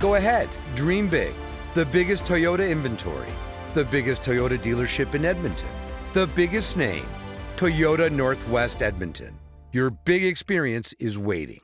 Go ahead, dream big. The biggest Toyota inventory, the biggest Toyota dealership in Edmonton, the biggest name, Toyota Northwest Edmonton. Your big experience is waiting.